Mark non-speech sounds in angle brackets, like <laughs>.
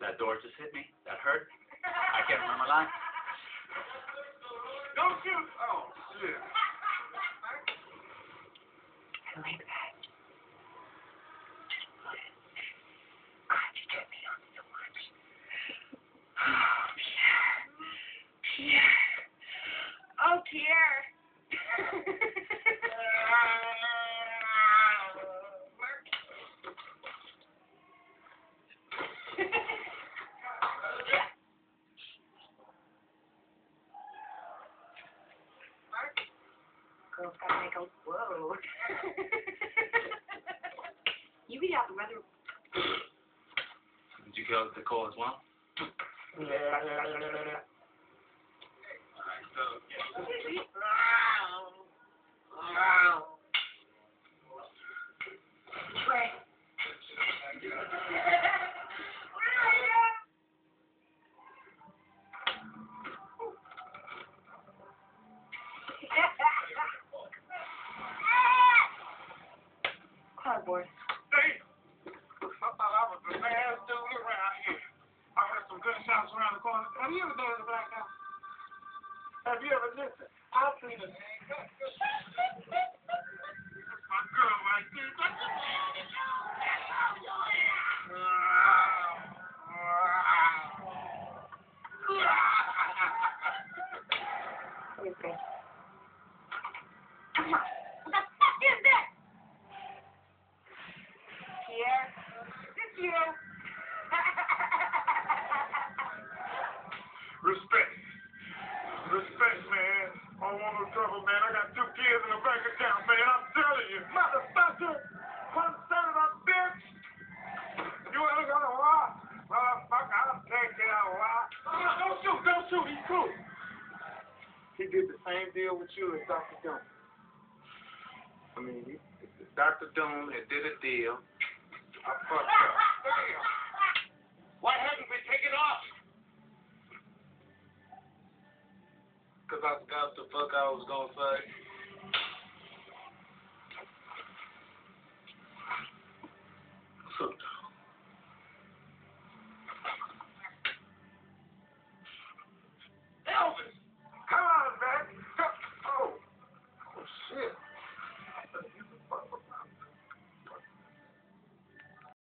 That door just hit me. That hurt. I can't remember my line. Don't shoot! Oh, shit. I like that. God, you turn me on so much. Oh, Pierre. Pierre. Oh, Pierre. Girls gotta make a whoa. <laughs> you eat out the weather. Did you kill the coal as well? <laughs> Trey. Cardboard. Hey, I thought I was the last dude around here. I heard some gunshots around the corner. Have you ever danced black house? Have you ever listened? I've seen it. My girl right there. You. <laughs> Respect. Respect, man. I don't want no trouble, man. I got two kids in the bank account, man. I'm telling you. Motherfucker! One son of a bitch! You ain't gonna rock. Motherfucker, I'll take you out, rock. No, uh-huh. don't shoot, don't shoot. He's cool. He did the same deal with you as Dr. Doom. I mean, Dr. Doom had did a deal. I fucked up. Syria? Why haven't we taken off? Because I forgot the fuck I was going to say. Elvis, come on, man. Oh, oh shit.